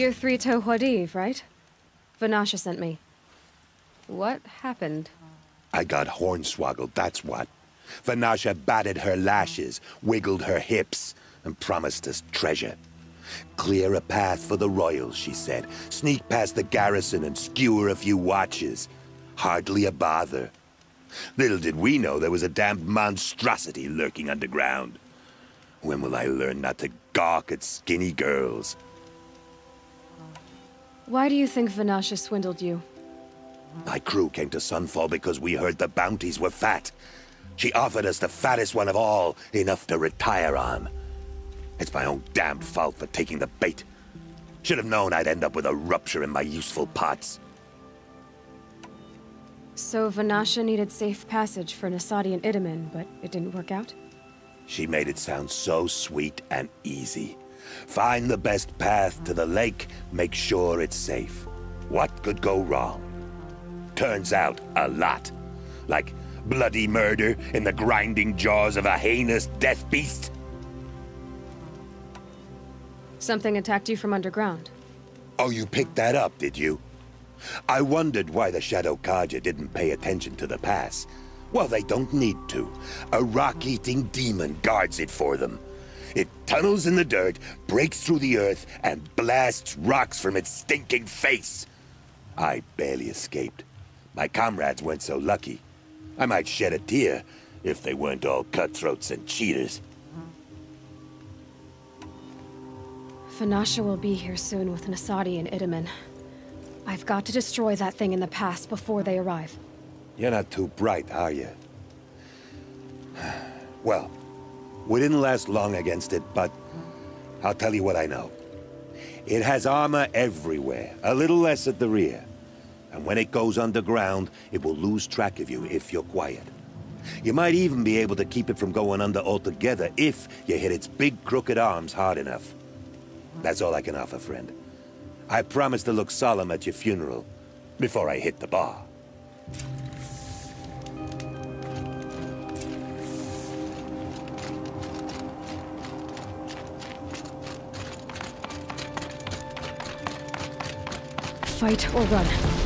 You're Three-Toe Huadiv, right? Vanasha sent me. What happened? I got hornswoggled, that's what. Vanasha batted her lashes, wiggled her hips, and promised us treasure. Clear a path for the royals, she said. Sneak past the garrison and skewer a few watches. Hardly a bother. Little did we know there was a damned monstrosity lurking underground. When will I learn not to gawk at skinny girls? Why do you think Vanasha swindled you? My crew came to Sunfall because we heard the bounties were fat. She offered us the fattest one of all, enough to retire on. It's my own damned fault for taking the bait. Should have known I'd end up with a rupture in my useful parts. So Vanasha needed safe passage for Nasadi and Itamen, but it didn't work out? She made it sound so sweet and easy. Find the best path to the lake, make sure it's safe. What could go wrong? Turns out, a lot. Like bloody murder in the grinding jaws of a heinous death beast. Something attacked you from underground. Oh, you picked that up, did you? I wondered why the Shadow Carja didn't pay attention to the pass. Well, they don't need to. A rock-eating demon guards it for them. It tunnels in the dirt, breaks through the earth, and blasts rocks from its stinking face. I barely escaped. My comrades weren't so lucky. I might shed a tear if they weren't all cutthroats and cheaters. Vanasha will be here soon with Nasadi and Itamen. I've got to destroy that thing in the past before they arrive. You're not too bright, are you? Well, we didn't last long against it, but I'll tell you what I know. It has armor everywhere, a little less at the rear. And when it goes underground, it will lose track of you if you're quiet. You might even be able to keep it from going under altogether if you hit its big crooked arms hard enough. That's all I can offer, friend. I promise to look solemn at your funeral before I hit the bar. Fight or run.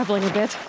Scrabbling a bit.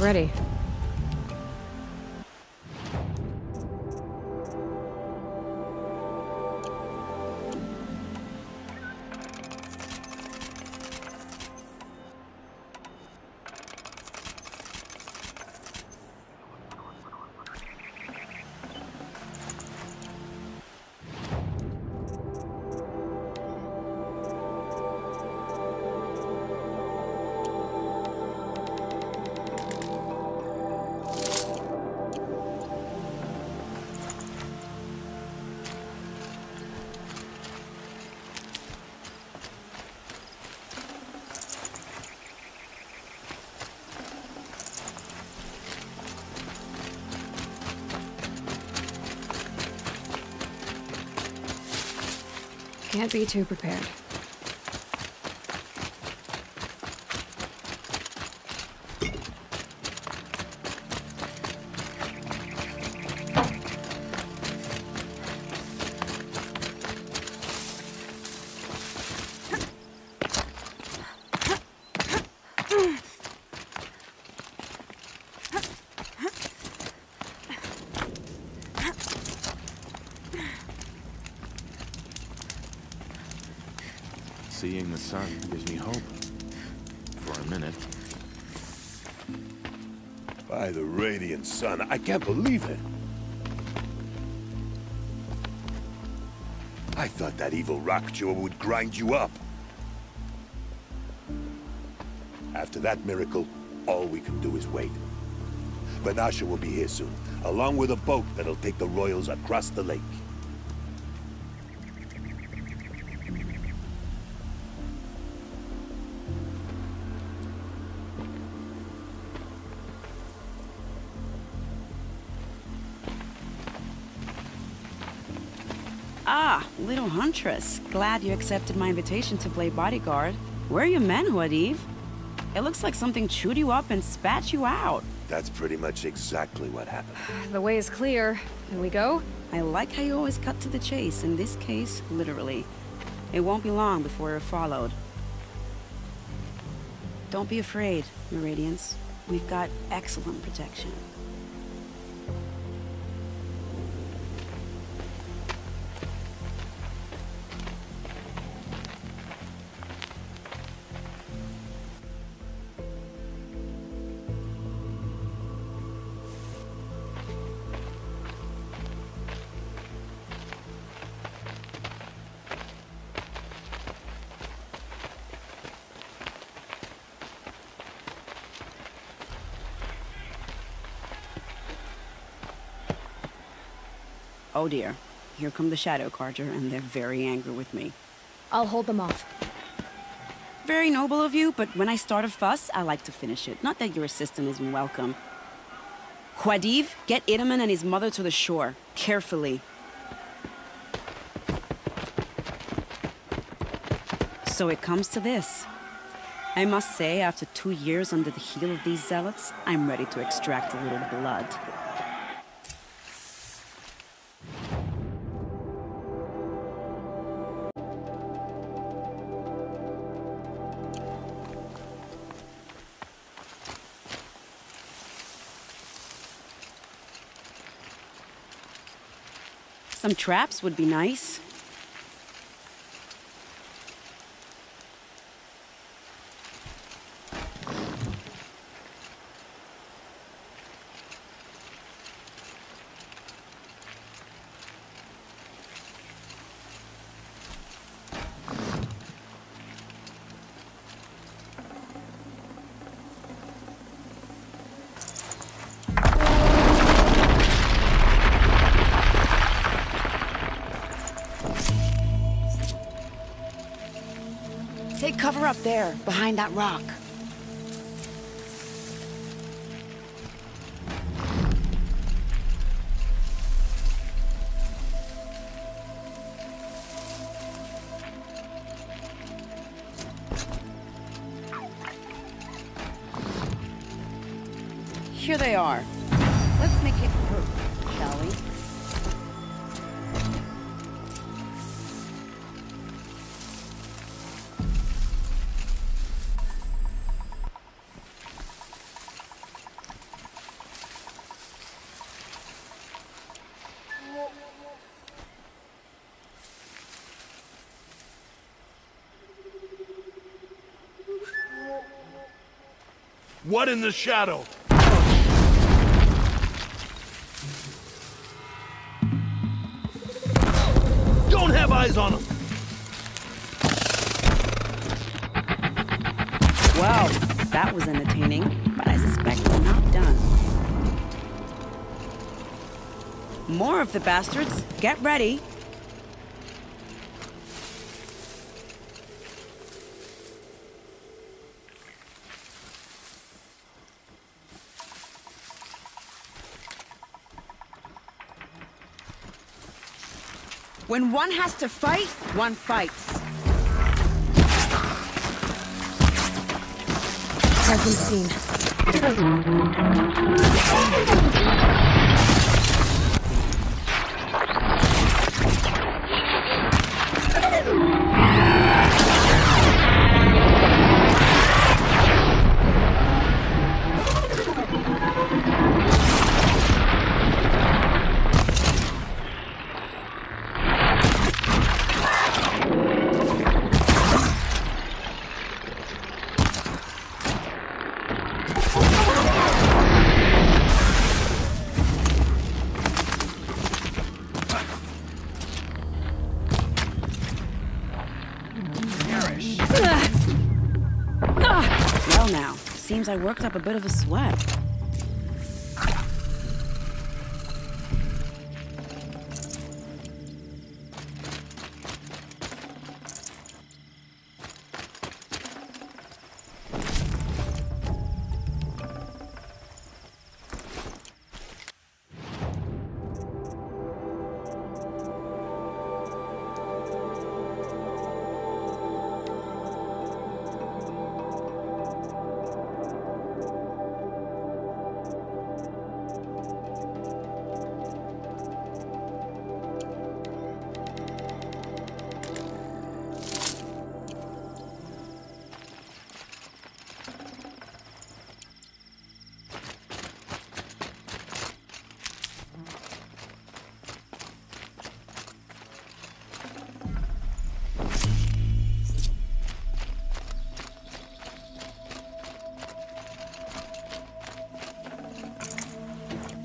Already. Can't be too prepared. Sun, I can't believe it. I thought that evil rock Rockjaw would grind you up. After that miracle, all we can do is wait. Vanasha will be here soon, along with a boat that'll take the royals across the lake. Huntress. Glad you accepted my invitation to play bodyguard. Where are your men, Huadiv? It looks like something chewed you up and spat you out. That's pretty much exactly what happened. The way is clear. Can we go? I like how you always cut to the chase, in this case, literally. It won't be long before we're followed. Don't be afraid, Meridians. We've got excellent protection. Oh dear. Here come the Shadow Carja, and they're very angry with me. I'll hold them off. Very noble of you, but when I start a fuss, I like to finish it. Not that your assistant isn't welcome. Huadiv, get Itamen and his mother to the shore. Carefully. So it comes to this. I must say, after two years under the heel of these zealots, I'm ready to extract a little blood. Some traps would be nice. There, behind that rock. What in the shadow? Don't have eyes on him! Wow, that was entertaining, but I suspect we're not done. More of the bastards. Get ready. When one has to fight, one fights. Present scene. Well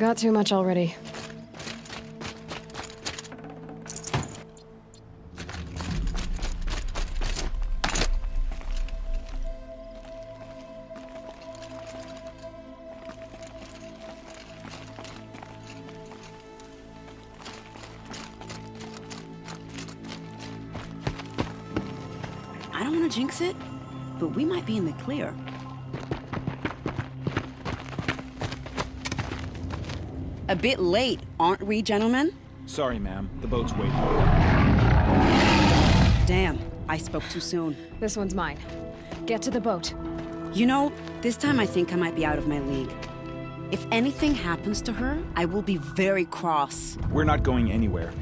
Got too much already. I don't want to jinx it, but we might be in the clear. A bit late, aren't we, gentlemen? Sorry, ma'am. The boat's waiting. Damn, I spoke too soon. This one's mine. Get to the boat. You know, this time I think I might be out of my league. If anything happens to her, I will be very cross. We're not going anywhere.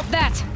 I that!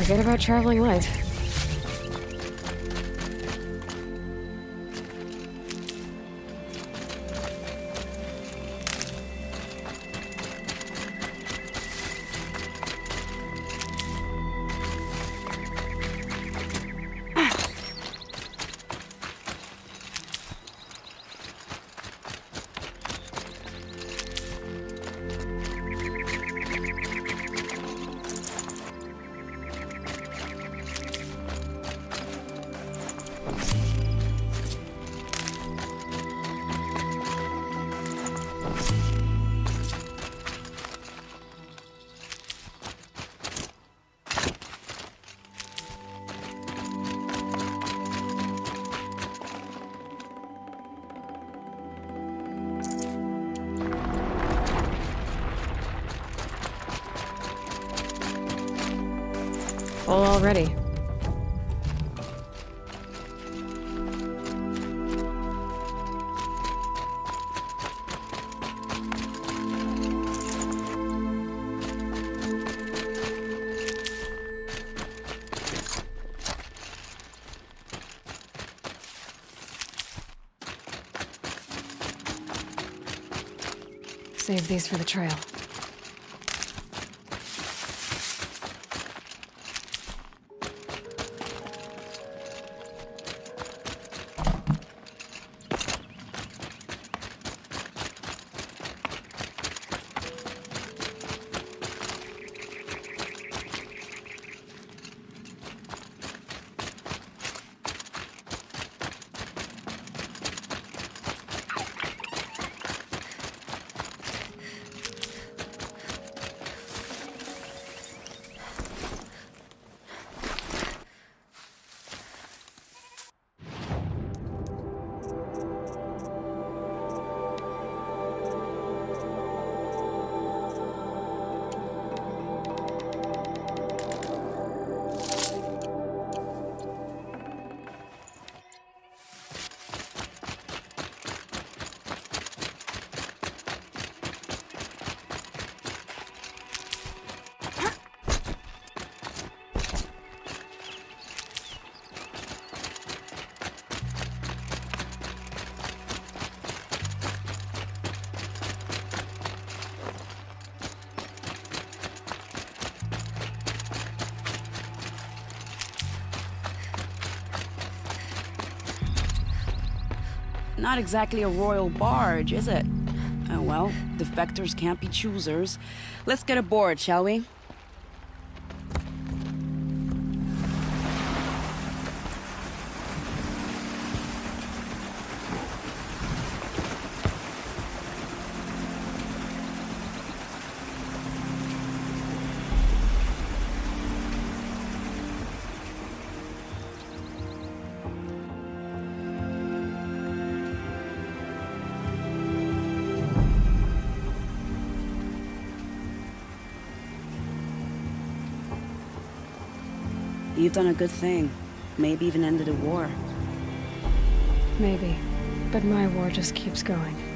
Forget about traveling light. Full already. Save these for the trail. Not exactly a royal barge, is it? Oh well, defectors can't be choosers. Let's get aboard, shall we? You've done a good thing. Maybe even ended a war. Maybe. But my war just keeps going.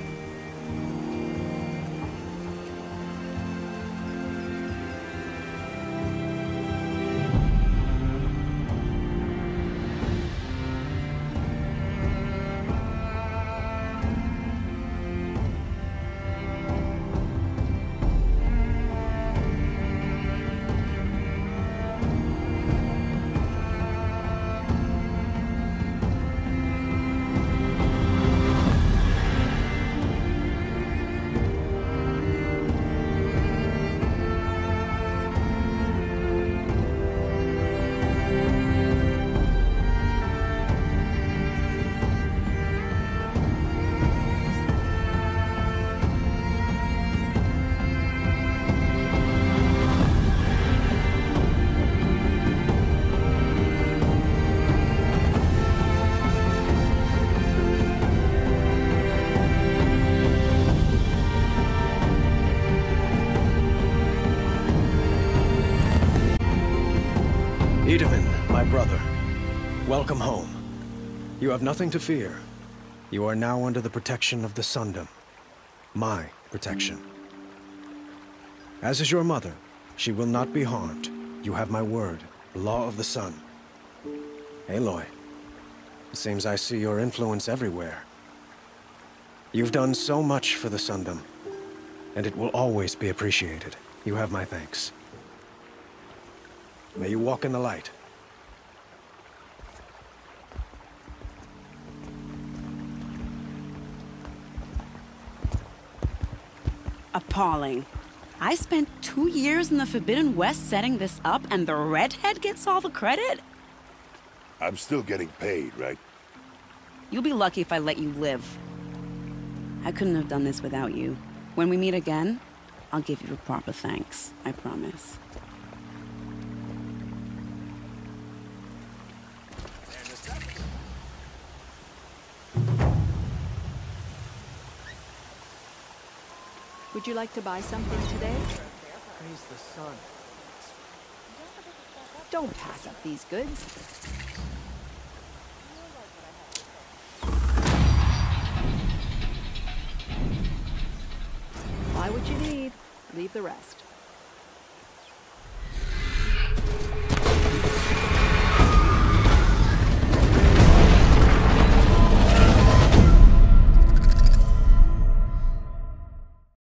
Welcome home. You have nothing to fear. You are now under the protection of the Sundom. My protection. As is your mother, she will not be harmed. You have my word. Law of the Sun. Aloy, it seems I see your influence everywhere. You've done so much for the Sundom, and it will always be appreciated. You have my thanks. May you walk in the light. Appalling. I spent two years in the Forbidden West setting this up, and the redhead gets all the credit? I'm still getting paid, right? You'll be lucky if I let you live. I couldn't have done this without you. When we meet again, I'll give you a proper thanks. I promise. Would you like to buy something today? Praise the sun. Don't pass up these goods. Buy what you need, leave the rest.